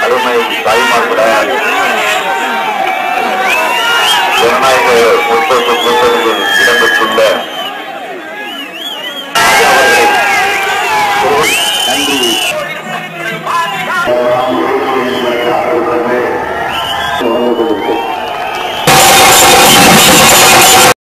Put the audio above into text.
அருமை தாய்மார்கள ஜனநாயக முற்போக்கு கூட்டணியில் இடம்பெற்றுள்ள நன்றி Thank.